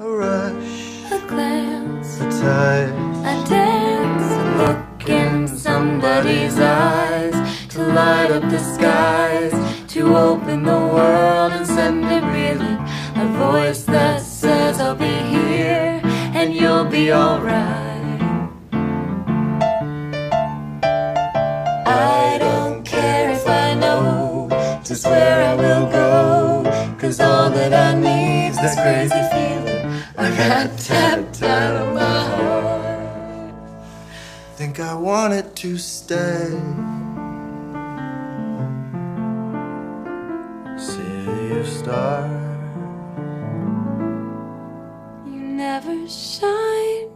a rush, a glance, a touch. a dance, a look in somebody's eyes to light up the skies, to open the world and send it reeling. A voice that says I'll be here and you'll be alright. I don't care if I know just where I will go, cause all that I need's this crazy feeling. Got tapped out of my heart. Think I wanted to stay. City of stars. You never shine.